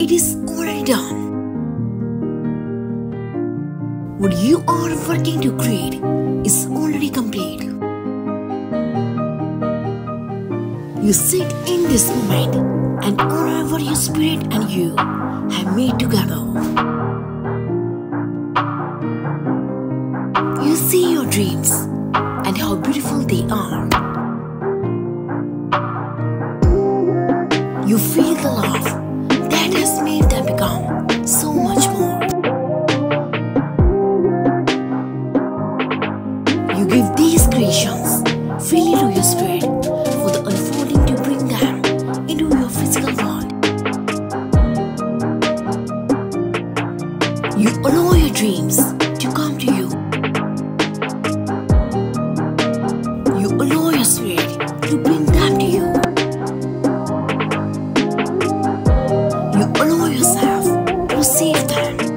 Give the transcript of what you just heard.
it is already done. What you are working to create is already complete. You sit in this moment and honor what your spirit and you have made together. You see your dreams and how beautiful they are. You feel the love has made become so much more. You give these creations freely to your spirit for the unfolding to bring them into your physical world. You allow your dreams to you.